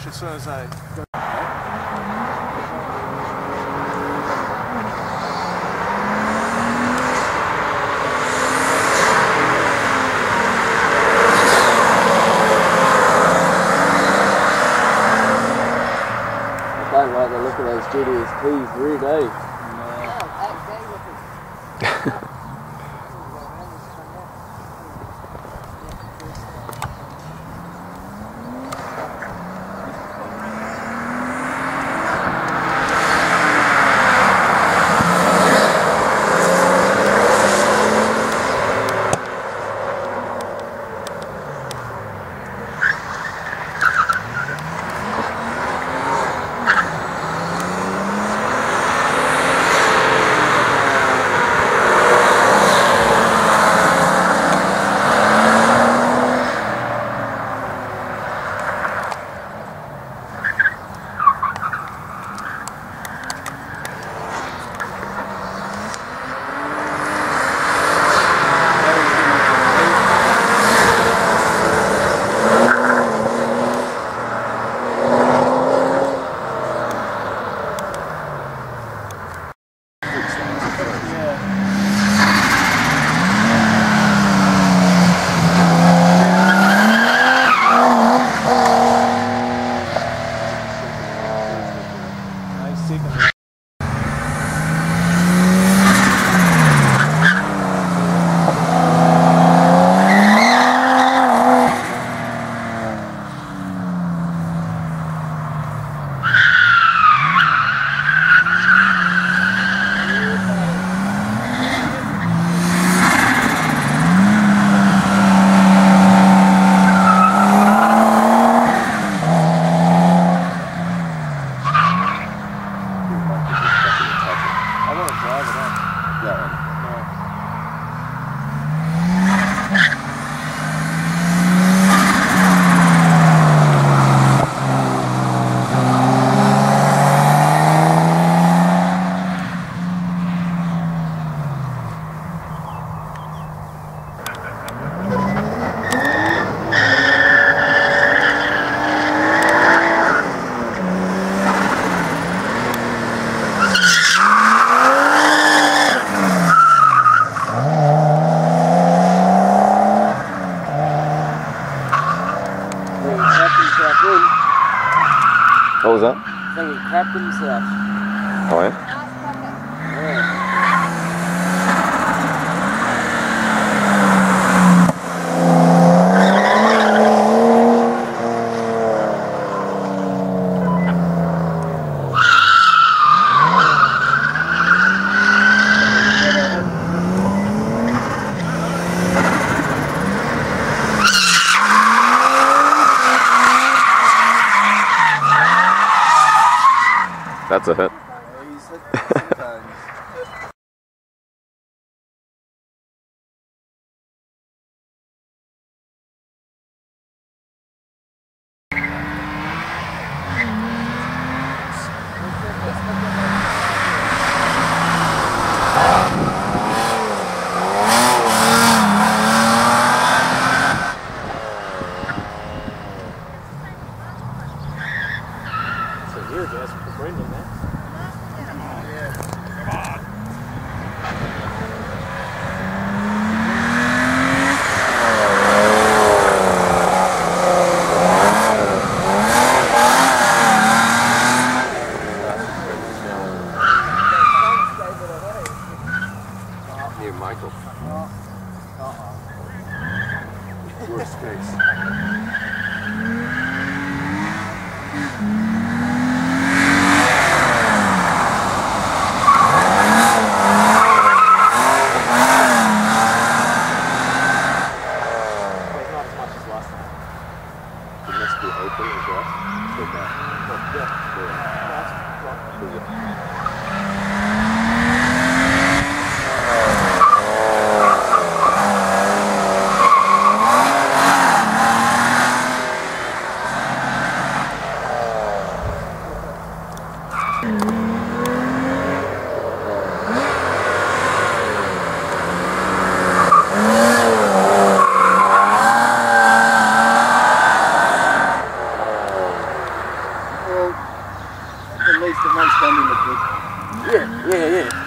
Do much as I don't like the look of those GDS keys, weird, That one. No. Think he crapped himself in. What was that? He crapped himself. Oh? Yeah. That's a hit. Here, Jess, for Brendan, man. Near Michael. Worst case. well, at least a month's coming. Yeah, yeah, yeah.